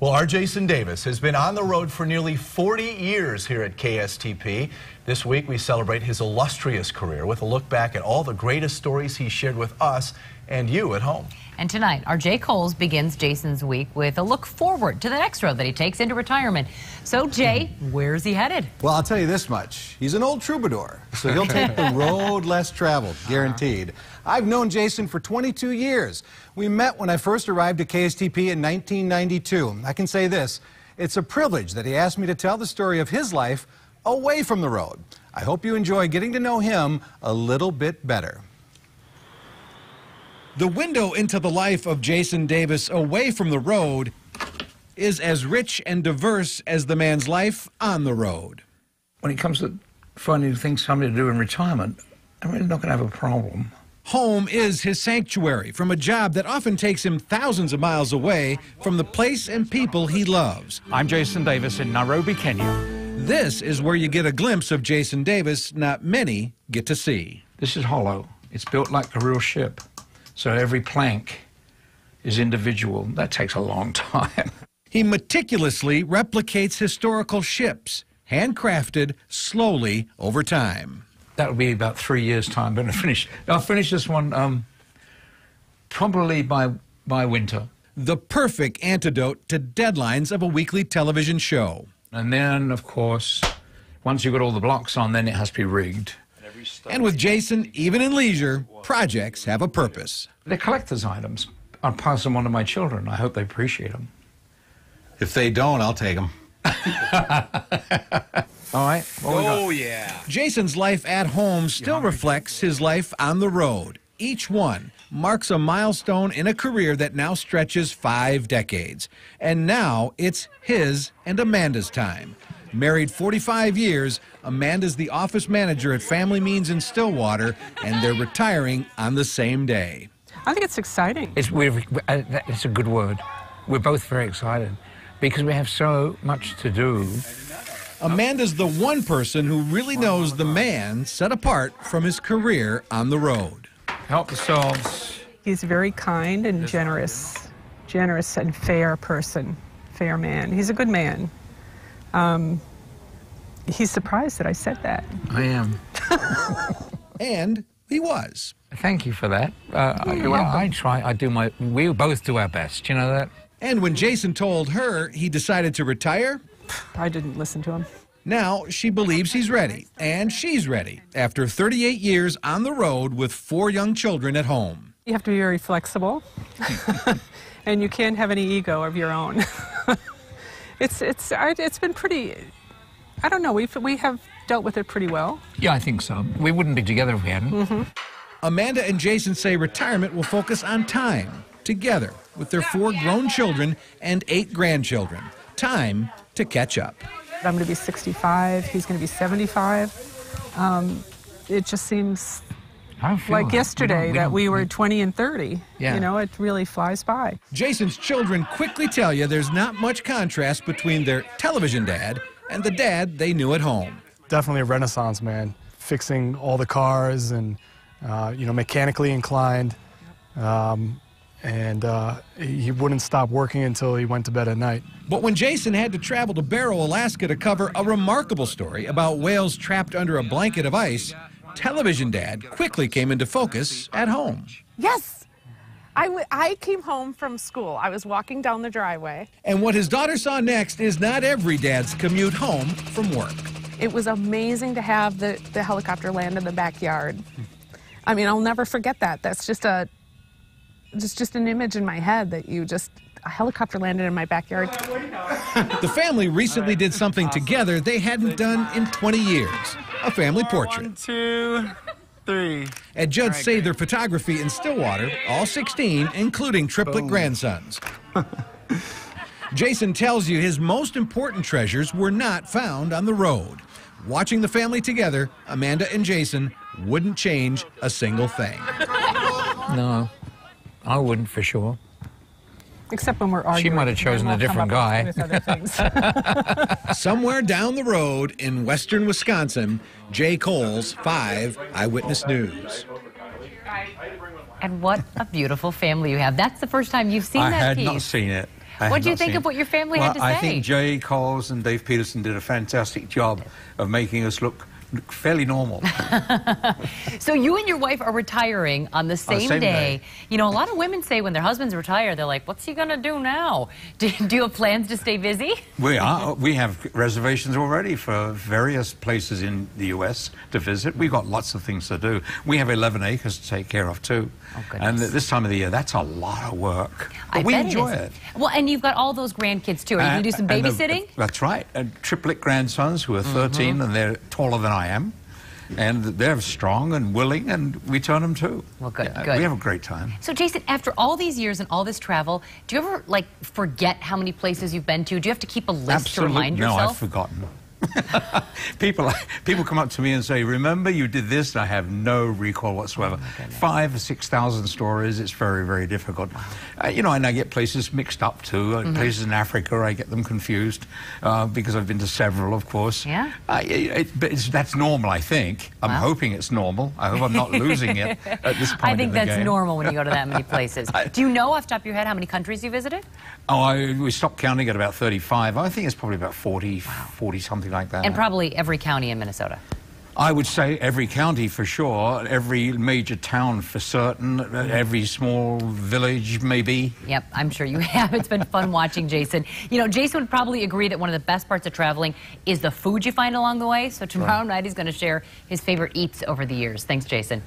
Well, our Jason Davis has been on the road for nearly 40 years here at KSTP. This week, we celebrate his illustrious career with a look back at all the greatest stories he shared with us and you at home. And tonight, our Jay Kolls begins Jason's week with a look forward to the next road that he takes into retirement. So, Jay, where's he headed? Well, I'll tell you this much. He's an old troubadour, so he'll take the road less traveled, guaranteed. I've known Jason for 22 years. We met when I first arrived at KSTP in 1992. I can say this, it's a privilege that he asked me to tell the story of his life away from the road. I hope you enjoy getting to know him a little bit better. The window into the life of Jason Davis away from the road is as rich and diverse as the man's life on the road. When it comes to finding things for me to do in retirement, I'm really not going to have a problem. Home is his sanctuary from a job that often takes him thousands of miles away from the place and people he loves. I'm Jason Davis in Nairobi, Kenya. This is where you get a glimpse of Jason Davis not many get to see. This is hollow. It's built like a real ship. So every plank is individual. That takes a long time. He meticulously replicates historical ships, handcrafted slowly over time. That'll be about three years' time, but I'll finish. I'll finish this one um, probably by by winter. The perfect antidote to deadlines of a weekly television show. And then, of course, once you've got all the blocks on, then it has to be rigged. And with Jason, even in leisure, projects have a purpose. They're collector's items. I'll pass them on to my children. I hope they appreciate them. If they don't, I'll take them. All right. Oh, yeah. Jason's life at home still reflects his life on the road. Each one marks a milestone in a career that now stretches five decades. And now it's his and Amanda's time. Married 45 years, Amanda's the office manager at Family Means in Stillwater, and they're retiring on the same day. I think it's exciting. It's, we're, uh, it's a good word. We're both very excited because we have so much to do. Amanda's the one person who really knows the man set apart from his career on the road. Help yourselves. He's a very kind and generous, generous and fair person, fair man. He's a good man. Um, he's surprised that I said that. I am. and he was. Thank you for that. Uh, You're yeah, I try. I do my. We both do our best. You know that. And when Jason told her he decided to retire, I didn't listen to him. Now she believes he's ready, and she's ready after 38 years on the road with four young children at home. You have to be very flexible, and you can't have any ego of your own. it's it's it's been pretty. I don't know. We've we have dealt with it pretty well. Yeah, I think so. We wouldn't be together if we hadn't. Mm-hmm. Amanda and Jason say retirement will focus on time together with their four grown children and eight grandchildren. Time to catch up. I'm going to be 65. He's going to be 75. Um, it just seems like yesterday that we were 20 and 30. Yeah. You know, it really flies by. Jason's children quickly tell you there's not much contrast between their television dad and the dad they knew at home. Definitely a renaissance man, fixing all the cars and, uh, you know, mechanically inclined. Um, and uh, he wouldn't stop working until he went to bed at night. But when Jason had to travel to Barrow, Alaska to cover a remarkable story about whales trapped under a blanket of ice, television dad quickly came into focus at home. Yes. I, I came home from school. I was walking down the driveway. And what his daughter saw next is not every dad's commute home from work. It was amazing to have the, the helicopter land in the backyard. I mean, I'll never forget that. That's just a it's just an image in my head that you just a helicopter landed in my backyard. the family recently did something together they hadn't done in 20 years a family portrait. One, two, three. At Judd right, Sather Photography in Stillwater, all 16, including triplet Boom. grandsons. Jason tells you his most important treasures were not found on the road. Watching the family together, Amanda and Jason wouldn't change a single thing. No. I wouldn't for sure. Except when we're arguing. She might have chosen a different guy. Somewhere down the road in western Wisconsin, Jay Kolls, 5 Eyewitness News. And what a beautiful family you have. That's the first time you've seen I that had not seen it. What have do you think of what your family well, had to I say? think Jay Kolls and Dave Peterson did a fantastic job of making us look, look fairly normal. So you and your wife are retiring on the same, same day. day. You know, a lot of women say when their husbands retire, they're like, "What's he gonna do now?" Do, do you have plans to stay busy? we are. We have reservations already for various places in the U.S. to visit. We've got lots of things to do. We have 11 acres to take care of too. Oh, and at this time of the year, that's a lot of work. But I we enjoy it, it. Well, and you've got all those grandkids too. Are you gonna do some and the- babysitting? that's right. And triplet grandsons who are 13 Mm-hmm. and they're taller than I am. And they're strong and willing, and we turn them too. Well, good, Yeah, good. We have a great time. So, Jason, after all these years and all this travel, do you ever like forget how many places you've been to? Do you have to keep a list Absolutely. to remind no, yourself? No, I've forgotten. people, people come up to me and say, "Remember, you did this," and I have no recall whatsoever. Five or six thousand stories. It's very, very difficult. Uh, you know, and I get places mixed up too. Uh, Mm-hmm. Places in Africa, I get them confused uh, because I've been to several, of course. Yeah. Uh, it, it- but it's, that's normal, I think. I'm Wow. hoping it's normal. I hope I'm not losing it at this point I in think that's game. normal when you go to that many places. do you know off the top of your head how many countries you visited? Oh, I, we stopped counting at about 35. I think it's probably about 40, 40 something like that. And probably every county in Minnesota. I would say every county for sure, every major town for certain, every small village maybe. Yep, I'm sure you have. It's been fun watching Jason. You know, Jason would probably agree that one of the best parts of traveling is the food you find along the way. So tomorrow night he's going to share his favorite eats over the years. Thanks, Jason.